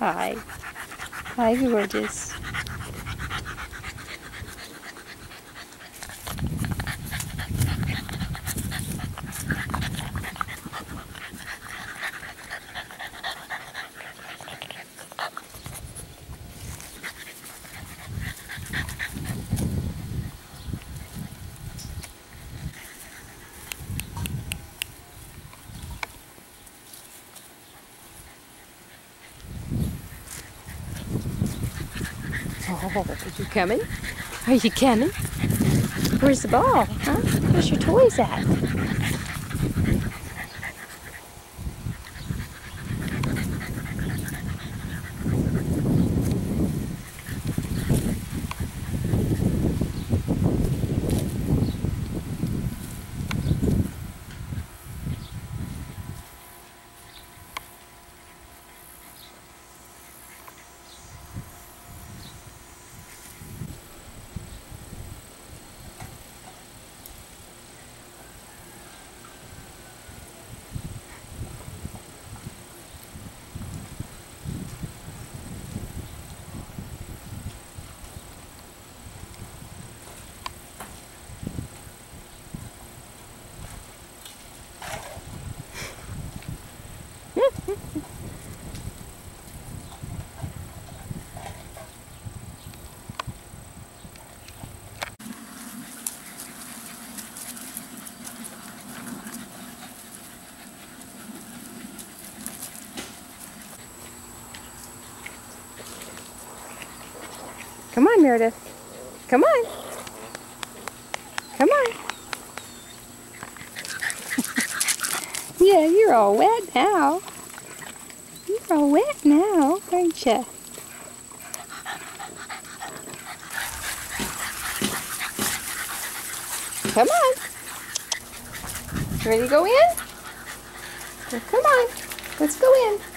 Hi. Hi, gorgeous. Oh, are you coming? Are you coming? Where's the ball, huh? Where's your toys at? Come on, Meredith. Come on. Come on. yeah, you're all wet now. You're all wet now, aren't you? Come on. Ready to go in? Come on. Let's go in.